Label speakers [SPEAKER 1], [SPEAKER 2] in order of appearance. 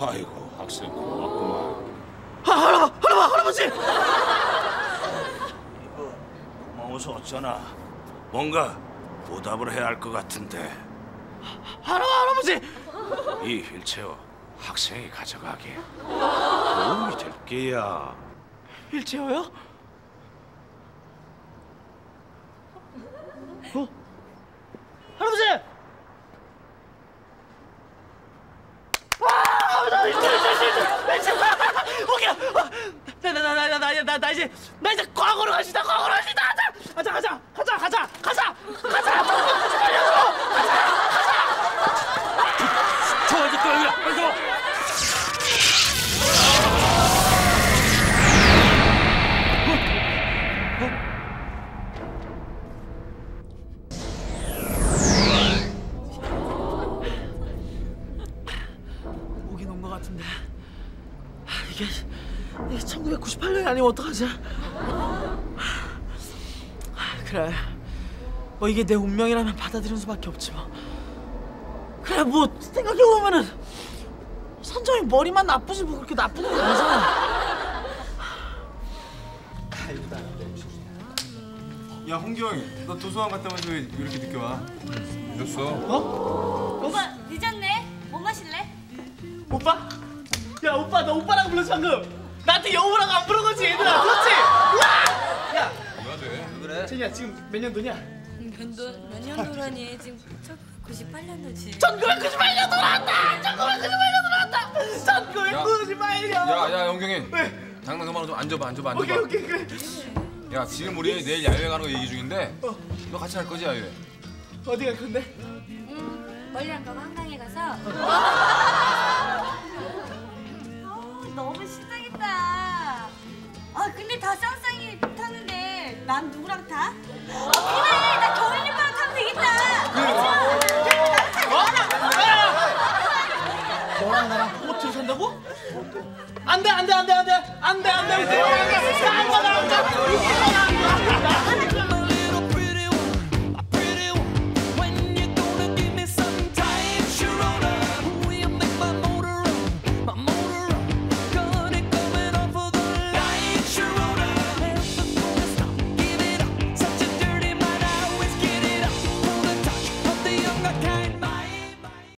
[SPEAKER 1] 아이고 학생 고맙구만.
[SPEAKER 2] 아, 할아버, 할아버, 할아버지!
[SPEAKER 1] 고마워서 어쩌나. 뭔가 보답을 해야 할 것 같은데
[SPEAKER 2] 할아버, 할아버지!
[SPEAKER 1] 이 휠체어 학생이 가져가게. 도움이 될 게야.
[SPEAKER 2] 휠체어요? 어? 할아버지! 아, 나 이제, 이제, 이제, 이제, 이제, 오케이. 나, 나, 나, 나, 나, 이제, 나 이제 과거로 가시다, 과거로 가시다. 가자, 가자, 가자, 가자, 가자, 가자, 가자, 들어, 가자, 가자. 저 이제 또 여기야, 빨리 들어. 오긴 온것 같은데 아, 이게 이게 1998년이 아니면 어떡하지? 아, 그래 뭐 이게 내 운명이라면 받아들이는 수밖에 없지 뭐 그래 뭐 생각해보면은 선정이 머리만 나쁘지 뭐 그렇게 나쁜 건 아니잖아
[SPEAKER 3] 야 홍경이 너 도서관 갔다면서 왜 이렇게 늦게 와? 늦었어
[SPEAKER 4] 오빠 늦었네. 뭐 마실래?
[SPEAKER 2] 오빠? 야 오빠 너 오빠라고 불렀어 방금 나한테 여우라고 안 부른 거지 얘들아 그렇지? 우와! 야
[SPEAKER 3] 그래?
[SPEAKER 2] 제니야 지금 몇 년도냐?
[SPEAKER 4] 몇년 몇 년도라니 지금 98년도지.
[SPEAKER 2] 1998년 돌아왔다! 1998년 돌아왔다! 1998년!
[SPEAKER 3] 야야 홍경이
[SPEAKER 2] 왜?
[SPEAKER 3] 장난 그만하고 좀 앉아봐 앉아봐 앉아봐
[SPEAKER 2] 오케이 오케이 그래
[SPEAKER 3] 야 지금 우리 내일 야외 가는 거 얘기 중인데 너 같이 갈 거지 야외?
[SPEAKER 2] 어디 갈 건데?
[SPEAKER 4] 음, 멀리 안 가고 한강에 가서. 재밌다. 아 근데 다 쌍쌍이 타는데 난 누구랑 타? 아, 그래 나 경일이 오빠랑 타면 되겠다.
[SPEAKER 2] 너랑 나랑 꽃을 산다고? 안돼 안돼 안돼 안돼 안돼 안돼 안돼 아, 아, 아.